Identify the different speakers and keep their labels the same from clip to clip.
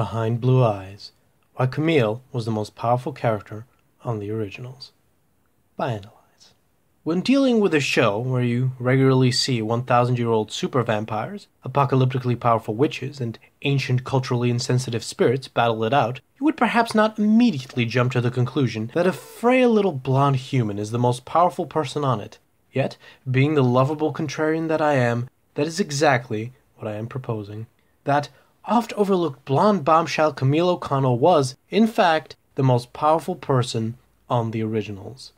Speaker 1: Behind Blue Eyes Why Camille was the most powerful character on the originals. By Analyze. When dealing with a show where you regularly see 1,000 year old super vampires, apocalyptically powerful witches, and ancient culturally insensitive spirits battle it out, you would perhaps not immediately jump to the conclusion that a frail little blonde human is the most powerful person on it. Yet, being the lovable contrarian that I am, that is exactly what I am proposing. That oft overlooked blonde bombshell Camille O'Connell was, in fact, the most powerful person on the originals.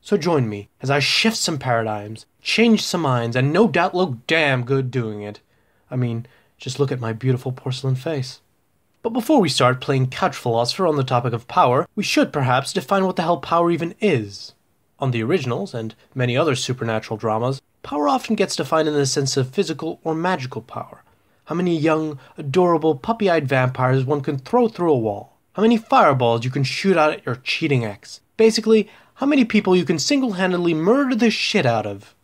Speaker 1: So join me as I shift some paradigms, change some minds, and no doubt look damn good doing it. I mean, just look at my beautiful porcelain face. But before we start playing couch philosopher on the topic of power, we should perhaps define what the hell power even is. On the originals, and many other supernatural dramas, power often gets defined in the sense of physical or magical power. How many young, adorable, puppy eyed vampires one can throw through a wall. How many fireballs you can shoot out at your cheating ex. Basically, how many people you can single handedly murder the shit out of.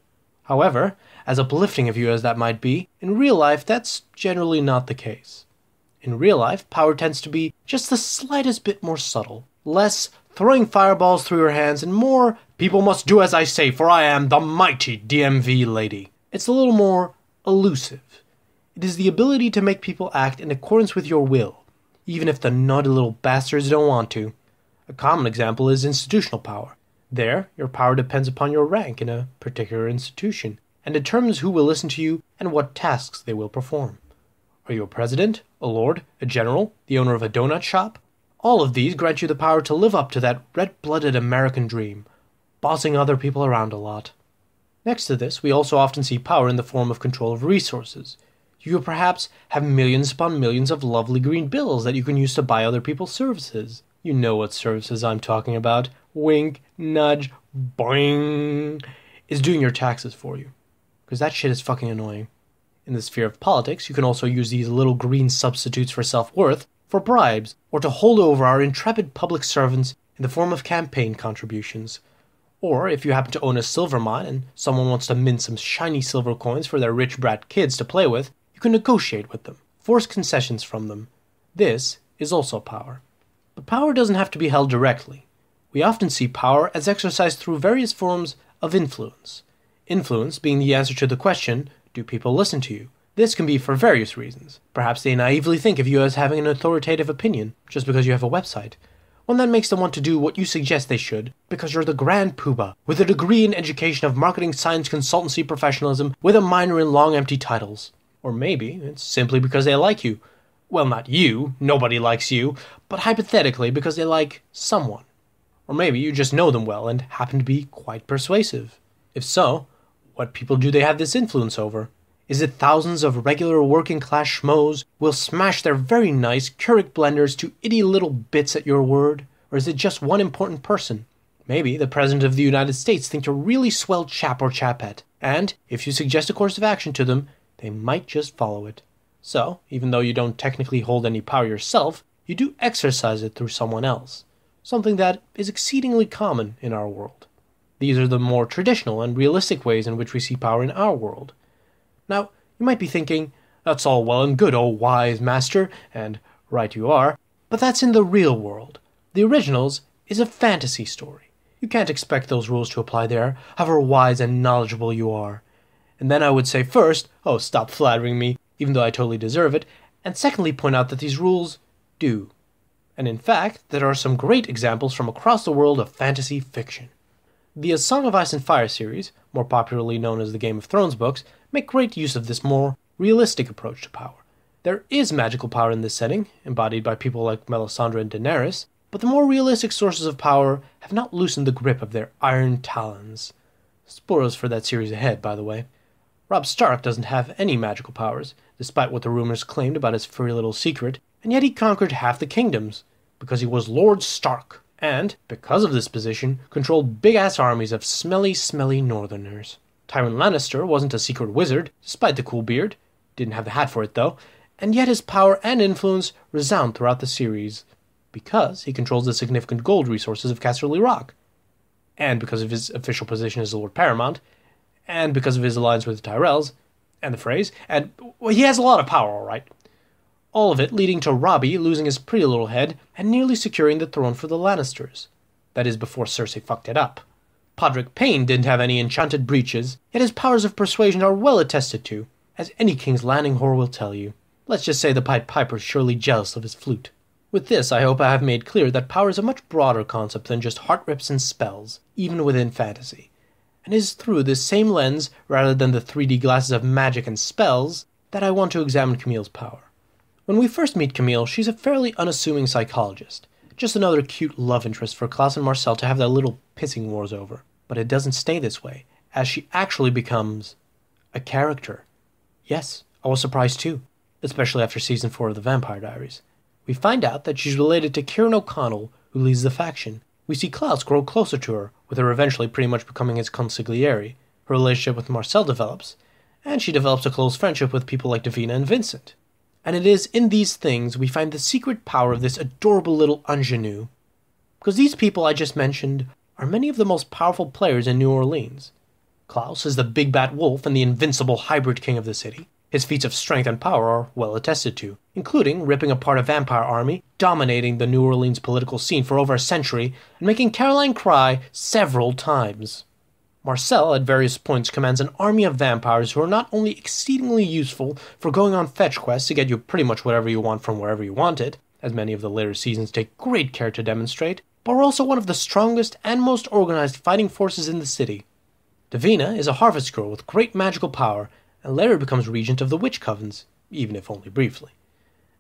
Speaker 1: However, as uplifting of you as that might be, in real life that's generally not the case. In real life, power tends to be just the slightest bit more subtle, less throwing fireballs through your hands, and more people must do as I say, for I am the mighty DMV lady. It's a little more elusive. It is the ability to make people act in accordance with your will, even if the naughty little bastards don't want to. A common example is institutional power. There, your power depends upon your rank in a particular institution, and determines who will listen to you and what tasks they will perform. Are you a president, a lord, a general, the owner of a donut shop? All of these grant you the power to live up to that red blooded American dream, bossing other people around a lot. Next to this, we also often see power in the form of control of resources. You perhaps have millions upon millions of lovely green bills that you can use to buy other people's services. You know what services I'm talking about wink, nudge, boing, is doing your taxes for you. Because that shit is fucking annoying. In the sphere of politics, you can also use these little green substitutes for self worth for bribes or to hold over our intrepid public servants in the form of campaign contributions. Or if you happen to own a silver mine and someone wants to mint some shiny silver coins for their rich brat kids to play with, you can negotiate with them, force concessions from them. This is also power. But power doesn't have to be held directly we often see power as exercised through various forms of influence. Influence being the answer to the question, do people listen to you? This can be for various reasons. Perhaps they naively think of you as having an authoritative opinion just because you have a website. One that makes them want to do what you suggest they should because you're the grand poobah with a degree in education of marketing science consultancy professionalism with a minor in long empty titles. Or maybe it's simply because they like you. Well, not you, nobody likes you, but hypothetically because they like someone. Or maybe you just know them well and happen to be quite persuasive. If so, what people do they have this influence over? Is it thousands of regular working class schmoes will smash their very nice Keurig blenders to itty little bits at your word? Or is it just one important person? Maybe the President of the United States thinks you're really swell chap or chapette, and if you suggest a course of action to them, they might just follow it. So, even though you don't technically hold any power yourself, you do exercise it through someone else something that is exceedingly common in our world. These are the more traditional and realistic ways in which we see power in our world. Now, you might be thinking, that's all well and good, oh wise master, and right you are, but that's in the real world. The originals is a fantasy story. You can't expect those rules to apply there, however wise and knowledgeable you are. And then I would say first, oh, stop flattering me, even though I totally deserve it, and secondly, point out that these rules do and in fact, there are some great examples from across the world of fantasy fiction. The A Song of Ice and Fire series, more popularly known as the Game of Thrones books, make great use of this more realistic approach to power. There is magical power in this setting, embodied by people like Melisandre and Daenerys, but the more realistic sources of power have not loosened the grip of their iron talons. Spoilers for that series ahead, by the way. Robb Stark doesn't have any magical powers, despite what the rumors claimed about his furry little secret, and yet he conquered half the kingdoms, because he was Lord Stark, and, because of this position, controlled big ass armies of smelly, smelly northerners. Tywin Lannister wasn't a secret wizard, despite the cool beard, didn't have the hat for it though, and yet his power and influence resound throughout the series, because he controls the significant gold resources of Casterly Rock, and because of his official position as Lord Paramount, and because of his alliance with the Tyrells, and the Freys, and well, he has a lot of power, alright. All of it leading to Robbie losing his pretty little head and nearly securing the throne for the Lannisters. That is before Cersei fucked it up. Podrick Payne didn't have any enchanted breeches, yet his powers of persuasion are well attested to, as any King's Landing whore will tell you. Let's just say the Pied Piper's surely jealous of his flute. With this, I hope I have made clear that power is a much broader concept than just heart rips and spells, even within fantasy. And is through this same lens, rather than the 3D glasses of magic and spells, that I want to examine Camille's power. When we first meet Camille, she's a fairly unassuming psychologist, just another cute love interest for Klaus and Marcel to have their little pissing wars over. But it doesn't stay this way, as she actually becomes a character. Yes, I was surprised too, especially after season 4 of The Vampire Diaries. We find out that she's related to Kieran O'Connell, who leads the faction. We see Klaus grow closer to her, with her eventually pretty much becoming his consigliere. Her relationship with Marcel develops, and she develops a close friendship with people like Davina and Vincent. And it is in these things we find the secret power of this adorable little ingenue. Because these people I just mentioned are many of the most powerful players in New Orleans. Klaus is the big bad wolf and the invincible hybrid king of the city. His feats of strength and power are well attested to, including ripping apart a vampire army, dominating the New Orleans political scene for over a century, and making Caroline cry several times. Marcel, at various points, commands an army of vampires who are not only exceedingly useful for going on fetch quests to get you pretty much whatever you want from wherever you want it, as many of the later seasons take great care to demonstrate, but are also one of the strongest and most organized fighting forces in the city. Davina is a harvest girl with great magical power, and later becomes regent of the witch covens, even if only briefly.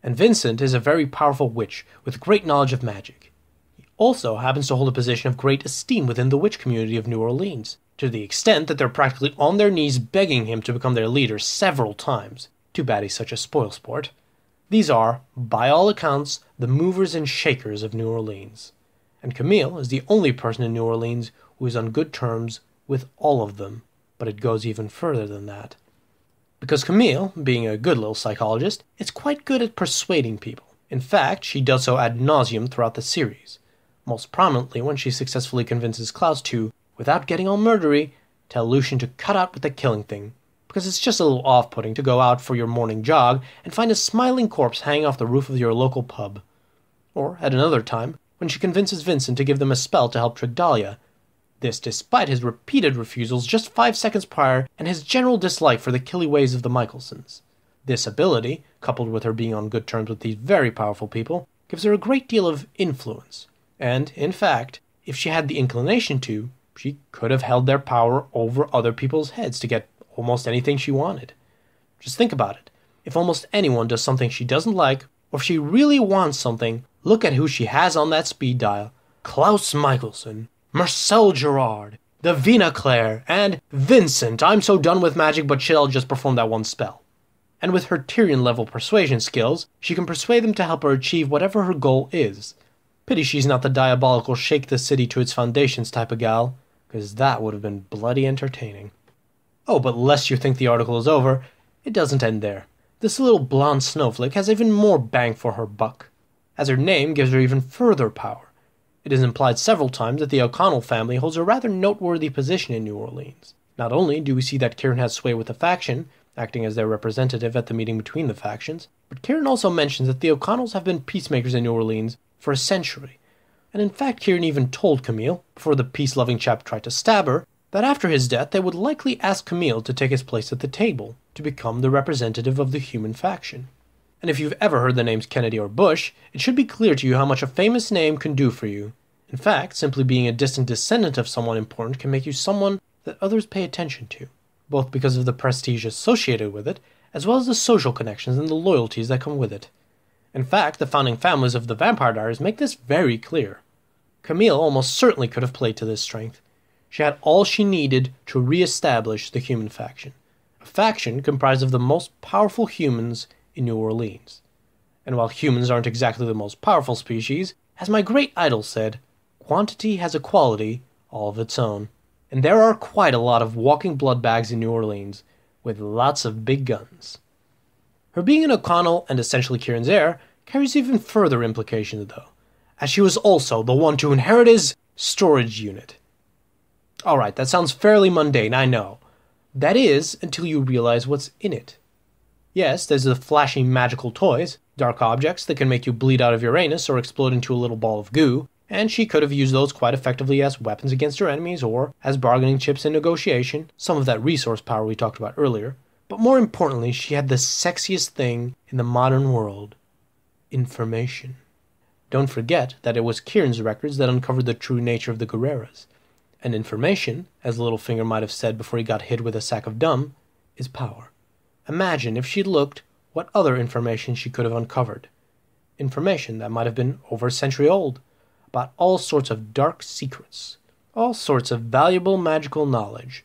Speaker 1: And Vincent is a very powerful witch with great knowledge of magic. He also happens to hold a position of great esteem within the witch community of New Orleans, to the extent that they're practically on their knees begging him to become their leader several times. Too bad he's such a spoilsport. These are, by all accounts, the movers and shakers of New Orleans. And Camille is the only person in New Orleans who is on good terms with all of them. But it goes even further than that. Because Camille, being a good little psychologist, is quite good at persuading people. In fact, she does so ad nauseum throughout the series, most prominently when she successfully convinces Klaus to without getting all murdery, tell Lucian to cut out with the killing thing, because it's just a little off putting to go out for your morning jog and find a smiling corpse hanging off the roof of your local pub. Or, at another time, when she convinces Vincent to give them a spell to help trick Dahlia. This despite his repeated refusals just five seconds prior and his general dislike for the killy ways of the Mikaelsons. This ability, coupled with her being on good terms with these very powerful people, gives her a great deal of influence. And, in fact, if she had the inclination to, she could have held their power over other people's heads to get almost anything she wanted. Just think about it. If almost anyone does something she doesn't like, or if she really wants something, look at who she has on that speed dial Klaus Mikaelson, Marcel Gerard, Davina Claire, and Vincent. I'm so done with magic, but shit, I'll just perform that one spell. And with her Tyrion level persuasion skills, she can persuade them to help her achieve whatever her goal is. Pity she's not the diabolical shake the city to its foundations type of gal because that would have been bloody entertaining. Oh, but lest you think the article is over, it doesn't end there. This little blonde snowflake has even more bang for her buck, as her name gives her even further power. It is implied several times that the O'Connell family holds a rather noteworthy position in New Orleans. Not only do we see that Kieran has sway with the faction, acting as their representative at the meeting between the factions, but Kieran also mentions that the O'Connells have been peacemakers in New Orleans for a century, and in fact Kieran even told Camille, before the peace-loving chap tried to stab her, that after his death they would likely ask Camille to take his place at the table, to become the representative of the human faction. And if you've ever heard the names Kennedy or Bush, it should be clear to you how much a famous name can do for you. In fact, simply being a distant descendant of someone important can make you someone that others pay attention to, both because of the prestige associated with it, as well as the social connections and the loyalties that come with it. In fact, the founding families of the Vampire Diaries make this very clear. Camille almost certainly could have played to this strength. She had all she needed to re-establish the human faction, a faction comprised of the most powerful humans in New Orleans. And while humans aren't exactly the most powerful species, as my great idol said, quantity has a quality all of its own. And there are quite a lot of walking blood bags in New Orleans, with lots of big guns. Her being an O'Connell and essentially Kieran's heir carries even further implications, though, as she was also the one to inherit his storage unit. Alright, that sounds fairly mundane, I know. That is, until you realize what's in it. Yes, there's the flashy magical toys, dark objects that can make you bleed out of your anus or explode into a little ball of goo, and she could have used those quite effectively as weapons against her enemies or as bargaining chips in negotiation, some of that resource power we talked about earlier. But more importantly, she had the sexiest thing in the modern world information. Don't forget that it was Kieran's records that uncovered the true nature of the Guerreras. And information, as Littlefinger might have said before he got hit with a sack of dumb, is power. Imagine if she'd looked what other information she could have uncovered. Information that might have been over a century old, about all sorts of dark secrets, all sorts of valuable magical knowledge,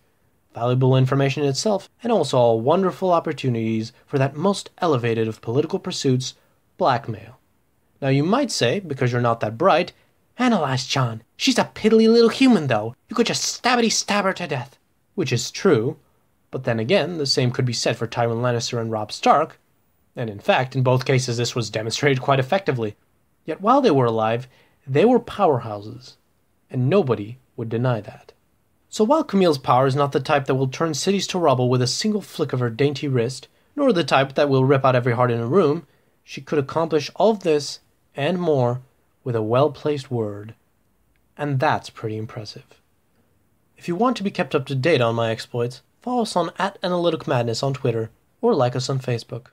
Speaker 1: valuable information itself, and also all wonderful opportunities for that most elevated of political pursuits, blackmail. Now you might say, because you're not that bright, Analyze, John. She's a piddly little human, though. You could just stabbity stab her to death. Which is true, but then again, the same could be said for Tywin Lannister and Robb Stark, and in fact, in both cases, this was demonstrated quite effectively. Yet while they were alive, they were powerhouses, and nobody would deny that. So while Camille's power is not the type that will turn cities to rubble with a single flick of her dainty wrist, nor the type that will rip out every heart in a room, she could accomplish all of this and more with a well placed word. And that's pretty impressive. If you want to be kept up to date on my exploits, follow us on at Analytic Madness on Twitter or like us on Facebook.